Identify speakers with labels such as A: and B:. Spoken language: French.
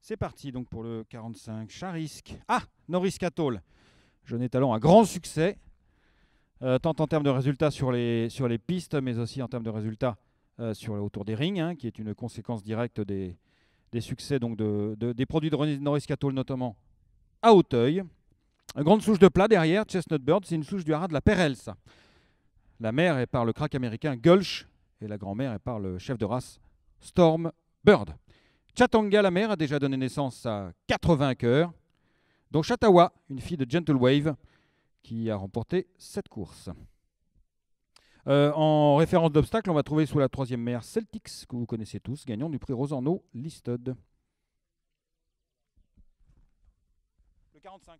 A: C'est parti donc pour le 45. Charisk. Ah, Norris Cattle. Jeune étalon, un grand succès, euh, tant en termes de résultats sur les, pistes, mais aussi en termes de résultats euh, autour des rings, hein, qui est une conséquence directe des, succès donc de, de- des produits de Norris Cattle, notamment à Hauteuil. Une grande souche de plat derrière, Chestnut Bird, c'est une souche du haras de la Perels. ça. La mère est par le crack américain Gulch et la grand-mère est par le chef de race Storm Bird. Chatanga, la mère, a déjà donné naissance à quatre vainqueurs, dont Chatawa, une fille de Gentle Wave, qui a remporté cette course. Euh, en référence d'obstacle, on va trouver sous la troisième mère Celtics, que vous connaissez tous, gagnant du prix Rosanno Listed. Le 45.